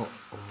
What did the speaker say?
お